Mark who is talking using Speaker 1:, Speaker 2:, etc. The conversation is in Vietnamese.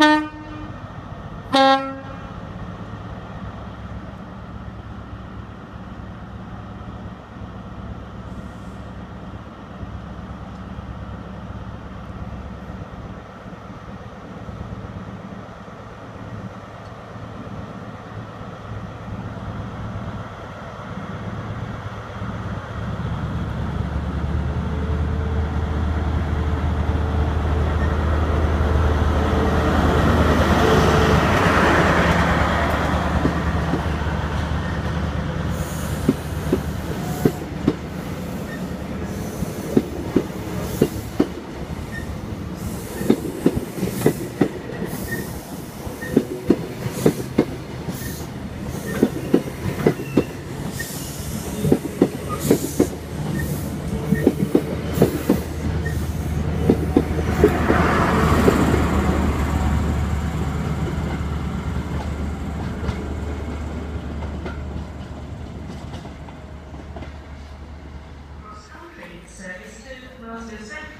Speaker 1: Thank you. 2007